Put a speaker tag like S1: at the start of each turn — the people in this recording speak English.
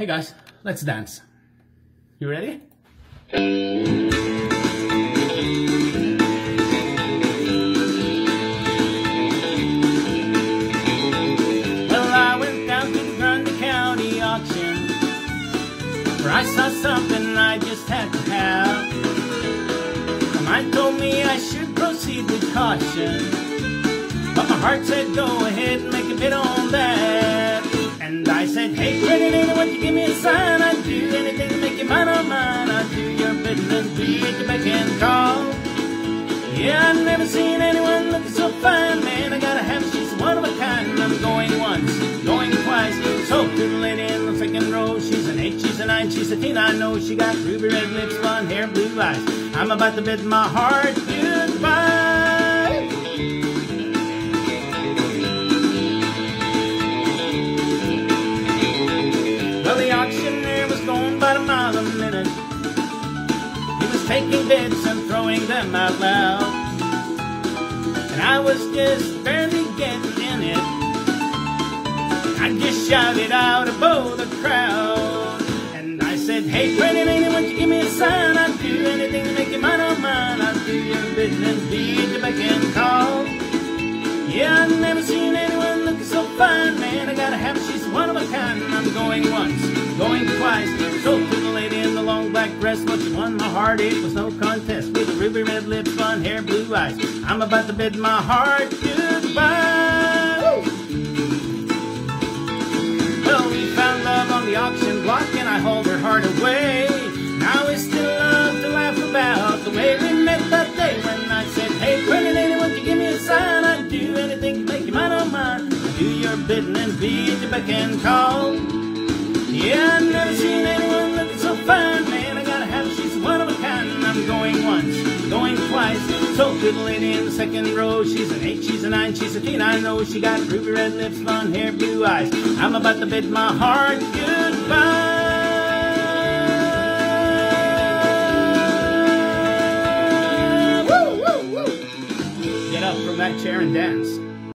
S1: Hey guys, let's dance. You ready? Well, I went down to the Grundy County auction where I saw something I just had to have. My mind told me I should proceed with caution, but my heart said go ahead and call. Yeah, I've never seen anyone looking so fine, man. I gotta have her, she's one of a kind. I'm going once, going twice. So the lady in the second row, she's an eight, she's a nine, she's a ten. I know she got ruby red lips, blonde hair, blue eyes. I'm about to bid my heart taking bids and throwing them out loud. And I was just barely getting in it. I just shouted out above the crowd. And I said, hey, pretty lady, won't you give me a sign? I'd do anything to make you mine or mine. I'd do your business, be long black dress, but she won my heart. It was no contest. With ruby red lips, blonde hair, blue eyes. I'm about to bid my heart goodbye. Woo! Well, we found love on the auction block, and I hauled her heart away. Now we still love to laugh about the way we met that day when I said, Hey, pretty lady, won't you give me a sign? I'd do anything to make you mine or mine. Do your bidding and be at your beck and call. Yeah, I've never seen anyone looking so fine, So good lady in the second row, she's an eight, she's a nine, she's a teen. I know she got ruby red lips, blonde hair, blue eyes. I'm about to bid my heart goodbye. Get up from that chair and dance.